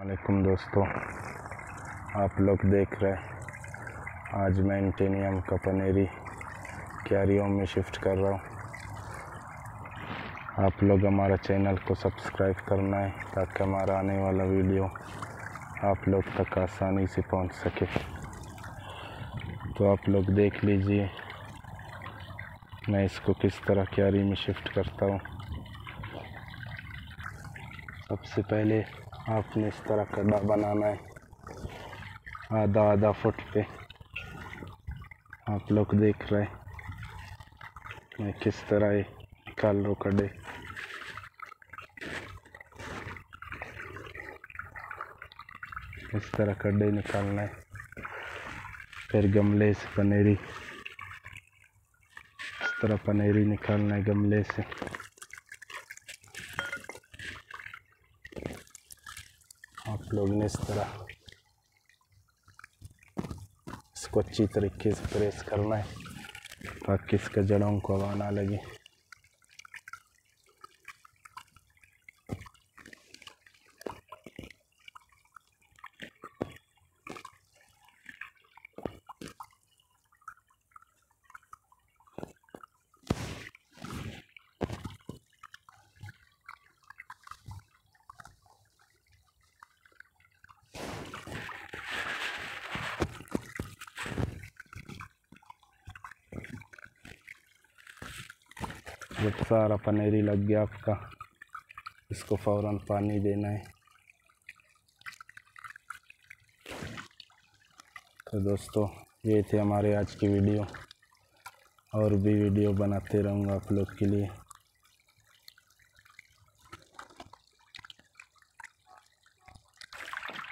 वालेकुम दोस्तों, आप लोग देख रहे हैं, आज मैं इंटेनियम का पनेरी क्यारियों में शिफ्ट कर रहा हूँ। आप लोग हमारा चैनल को सब्सक्राइब करना है, ताकि हमारा आने वाला वीडियो आप लोग तक आसानी से पहुँच सके। तो आप लोग देख लीजिए, मैं इसको किस तरह क्यारी में शिफ्ट करता हूँ। सबसे पहले आपने इस तरह गड्ढा बनाना है। आधा आधा फुट पे। आप लोग देख रहे हैं। मैं किस तरह ये निकाल हूँ गड्ढे इस तरह गड्ढे निकालना है। फिर गमले से पनेरी इस तरह पनेरी निकालना है गमले से। लोग ने इस तरह इसको अच्छी तरीके से प्रेस करना है ताकि इसका जड़ों को हवा ना लगे जब सारा पनीरी लग गया आपका। इसको फ़ौरन पानी देना है। तो दोस्तों, ये थे हमारे आज की वीडियो। और भी वीडियो बनाते रहूँगा आप लोग के लिए।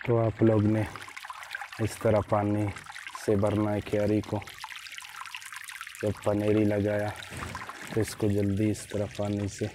तो आप लोग ने इस तरह पानी से भरना है क्यारी को। जब पनेरी लगाया तो इसको जल्दी इस तरह पानी से